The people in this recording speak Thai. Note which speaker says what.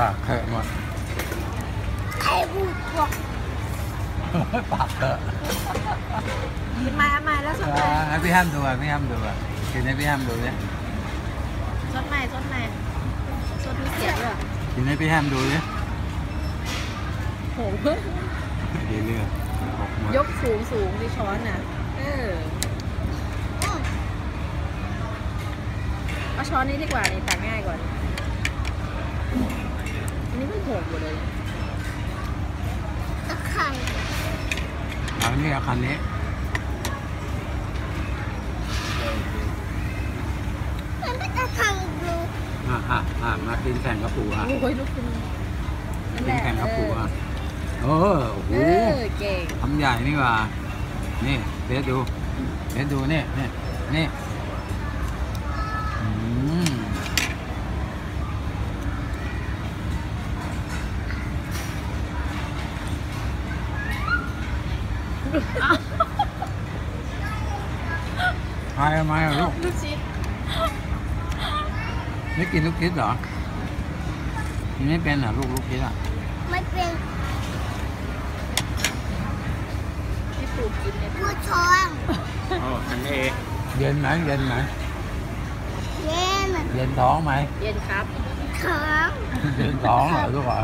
Speaker 1: ปากเถอะหมด
Speaker 2: ไอ้บูดบอก
Speaker 1: ปากเถอะ
Speaker 2: กินไม้เอาไม้แล้วสด
Speaker 1: เอ
Speaker 2: ใหม่
Speaker 1: อให้พี่ห้ามดูอะพี่ห้ามดูอะกินให้พี่ห้ามดูเนี่ย
Speaker 2: สดใหม่สดใหม่สดมีเสียงด้วย
Speaker 1: กินให้พี่ห้ามดูเนี่ย
Speaker 2: โห
Speaker 1: ดีเรื่องหกหมด
Speaker 2: ยกสูงสูงที่ช้อนน่ะ เออเอาช้อนนี้ดีกว่านี่ตักง่ายกว่านี่อั นนี้มันโหดหมดเลย
Speaker 3: ตะไคร้
Speaker 1: เอานี่เอาคันนี้
Speaker 3: มันเป็นตะไคร้ดู
Speaker 1: อะอะอะมากินแข่งกับปู่อะ
Speaker 2: โอ้ยลูกคุณนั่นแห
Speaker 1: กิน
Speaker 2: ละ
Speaker 1: แข่งกับปู่อะเออโอ้โห
Speaker 2: เออเก่ง
Speaker 1: ทำใหญ่นี่หว่านี่เบสดูเบสดูนี่นี่นี่ ทายทำไมอะลูก
Speaker 2: ลูกชิ้น
Speaker 1: ไม่กินลูกคิดเหรอกินไม่เป็นเหรอลูกลูกคิดอะ
Speaker 3: ไม่เป็น
Speaker 2: ให้ปูกินเนี่ย
Speaker 3: ผู้ช้อน
Speaker 1: อ๋ออันนี้เย็นไหมเย็นไหม
Speaker 3: เย็น
Speaker 1: เย็นท้องไหม
Speaker 2: เย็นครับ
Speaker 3: ท้อง
Speaker 1: เย็นท้องเหรอลูกเหรอ